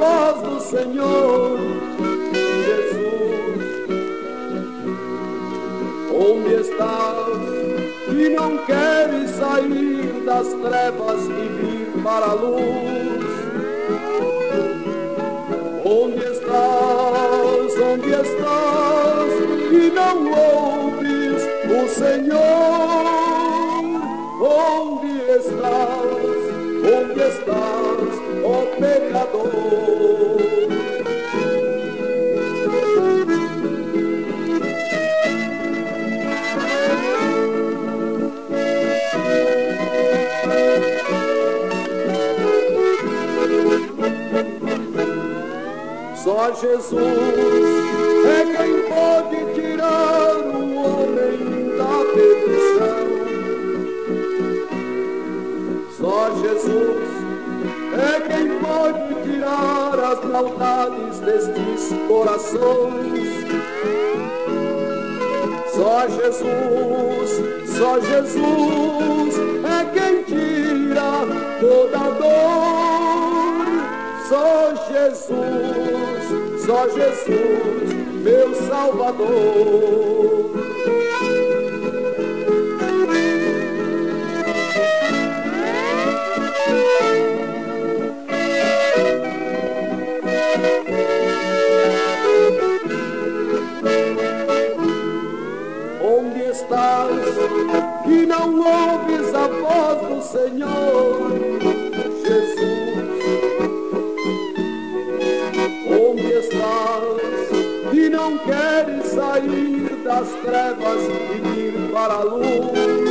voz do Senhor, Jesus. Onde estás e não queres sair das trevas e vir para a luz? Onde estás, onde estás e não ouves o Senhor? Só Jesus é quem pode tirar o homem da perdição. Só Jesus é quem pode tirar as maldades destes corações. Só Jesus, só Jesus é quem tira toda dor. Só Jesus, só Jesus, meu Salvador. Onde estás que não ouves a voz do Senhor, Jesus? Não queres sair das trevas e vir para a luz?